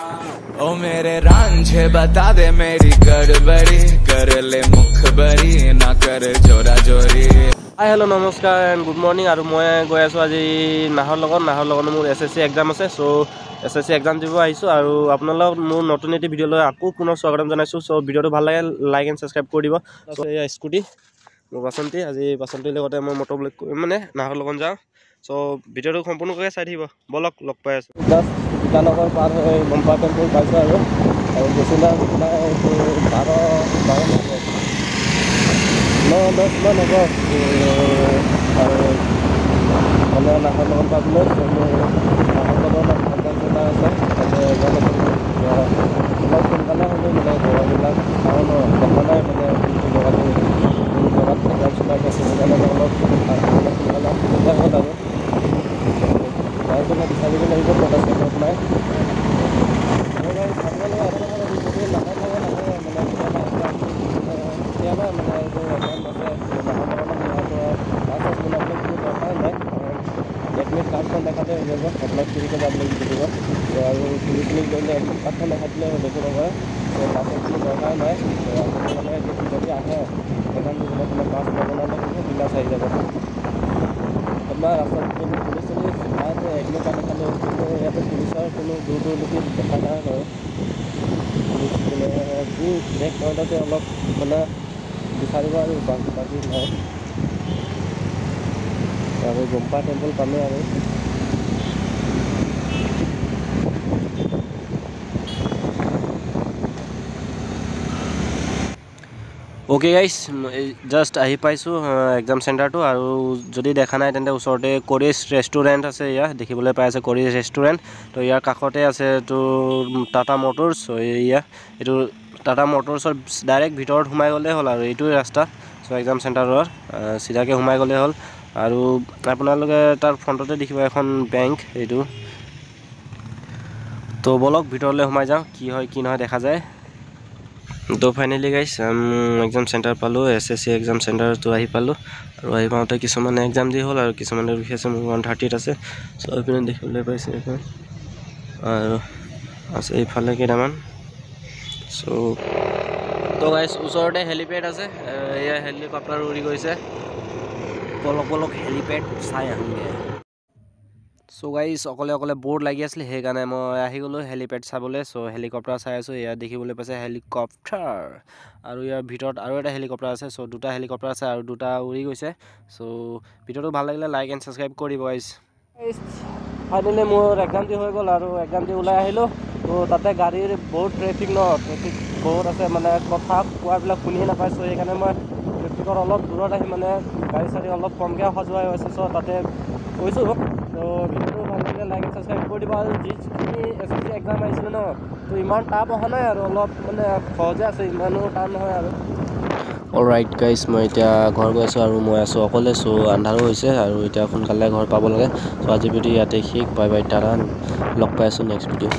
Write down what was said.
ओ मेरे रांझे बता दे मेरी गड़बड़ी कर ले मुखबरी ना कर जोरा जोरी হাই হেল্ল' নমস্কাৰ এণ্ড গুড মৰ্ণিং আৰু মই গৈ আছোঁ আজি নাহৰ লগত নাহৰ লগত মোৰ এছ এছ চি এক্সাম আছে so' S S C exam দিব আহিছোঁ আৰু আপোনালোকক মোৰ নতুন এটি ভিডিঅ'লৈ আকৌ পুনৰ স্বাগতম জনাইছোঁ চ' ভিডিঅ'টো ভাল লাগে লাইক এণ্ড ছাবস্ক্ৰাইব কৰি দিব চ' এয়া স্কুটি মোৰ বাচন্তি আজি বাচন্তিৰ লগতে মই মটৰ ব্লেক মানে নাহৰ লগত যাওঁ চ' ভিডিঅ'টো সম্পূৰ্ণকৈ চাই থাকিব। ব'লক লগ পাই আছোঁ। ইটানগৰ পাৰ হৈ গম্পা টেম্পুল পাইছোঁ আৰু। আৰু এইটো বাৰ বাৰ ন দহ মান হ'ব আৰু মানে নাহৰ লগত পাবলৈ নাহৰ লগত টকা আছে। তাতে অলপ সোনকালে হ'লেও মানে ঘৰবিলাক চাওঁ ন দেখা নাই মানে কোনটো জেগাটো কোন জেগাত এক্সাম চলাই আছে সেইকাৰণে অলপ সোনকালে সোনকালে সুবিধা হ'ল আৰু যাই পেলাই বিচাৰিব লাগিব ক'ত আছে ক'ত নাই কেতিয়াবা মানে এইটো একাউণ্ট আছে এডমিট কাৰ্ডখন দেখাতে হৈ যাব এপ্লাই কৰিব যাব লাগিব দিব আৰু পুলিচ পুলিচ কৰিলে এডমিট কাৰ্ডখন দেখাই দিলে দেখো নকৰে লাষ্টত কোনো দৰকাৰ নাই মানে যদি আহে তোমাৰ পাছ নবনালে বিলাচ আহি যাব আপোনাৰ ৰাস্তাত কোনো পুলিচ চুলিচ নাই এডমিট কাৰ্ড দেখালেও কিন্তু ইয়াতে পুলিচৰ কোনো দূৰ দূৰলৈকে দেখা নাই বাৰু পুলিচ মানে যি নেক্সট পইণ্টতে অলপ মানে বিচাৰিব আৰু বাকী নাই আৰু গম্পা টেম্পল পামেই আৰু। অ'কে গাইছ জাষ্ট আহি পাইছোঁ এক্সাম চেণ্টাৰটো আৰু যদি দেখা নাই তেন্তে ওচৰতে কৰিছ ৰেষ্টুৰেণ্ট আছে ইয়াত দেখিবলৈ পাই আছে কৰিছ ৰেষ্টুৰেণ্ট তো ইয়াৰ কাষতে আছে এইটো টাটা মটৰ্ছ এয়া এইটো টাটা মটৰ্ছৰ ডাইৰেক্ট ভিতৰত সোমাই গ'লেই হ'ল আৰু এইটোৱে ৰাস্তা। চ' এক্সাম চেণ্টাৰৰ চিধাকৈ সোমাই গ'লেই হ'ল। আৰু আপোনালোকে তাৰ ফ্ৰণ্টতে দেখিব এখন বেংক এইটো। তো ব'লক ভিতৰলৈ সোমাই যাওঁ কি হয় কি নহয় দেখা যায়। তো ফাইনেলি গাইছ এক্সাম চেণ্টাৰ পালোঁ এছ এছ চি এক্সাম চেণ্টাৰটো আহি পালোঁ আৰু আহি পাওঁতে কিছুমানে এক্সাম দি হ'ল আৰু কিছুমানে ৰখি আছে মোৰ ওৱান থাৰ্টিত আছে। চ' এইপিনে দেখিবলৈ পাইছে এইখন। আৰু আছে এইফালে কেইটামান। চ' তো গাইছ ওচৰতে হেলিপেড আছে। এয়া হেলিকপ্টাৰ উৰি গৈছে। পলক পলক হেলিপেড চাই আহোঁগৈ। চ' গাইজ অকলে অকলে ব'ৰ্ড লাগি আছিলে সেইকাৰণে মই আহি গ'লোঁ হেলিপেড চাবলৈ। চ' হেলিকপ্টাৰ চাই আছোঁ ইয়াত দেখিবলৈ পাইছে হেলিকপ্টাৰ। আৰু ইয়াৰ ভিতৰত আৰু এটা হেলিকপ্টাৰ আছে চ' দুটা হেলিকপ্টাৰ আছে আৰু দুটা উৰি গৈছে। চ' ভিডিঅ'টো ভাল লাগিলে লাইক এণ্ড ছাবস্ক্ৰাইব কৰি দিব গাইজ ফাইনেলি মোৰ এক্সাম দি হৈ গ'ল আৰু এক্সাম দি ওলাই আহিলোঁ। ত' তাতে গাড়ীৰ বহুত ট্ৰেফিক ন ট্ৰেফিক বহুত আছে মানে কথা কোৱাবিলাক শুনিয়ে নাপাইছোঁ সেইকাৰণে মই ট্ৰেফিকৰ অলপ দূৰত আহি মানে গাড়ী চাড়ী অলপ কমকৈ যোৱা হৈছে। চ' তাতে গৈছোঁ। ত' ভিডিঅ'টো ভাল লাগিলে লাইক এণ্ড ছাবস্ক্ৰাইব কৰি দিব আৰু যিখিনি এছ এছ চি এক্সাম আহিছিলে ন ত' ইমান টাফ অহা নাই আৰু অলপ মানে সহজে আছে ইমানো টান নহয় আৰু অল ৰাইট গাইজ মই এতিয়া ঘৰ গৈ আছোঁ আৰু মই আছোঁ অকলে চ' আন্ধাৰো হৈছে আৰু এতিয়া সোনকালে ঘৰ পাব লাগে চ' আজি ভিডিঅ' ইয়াতে শেষ বাই বাই টাটা লগ পাই আছোঁ নেক্সট ভিডিঅ'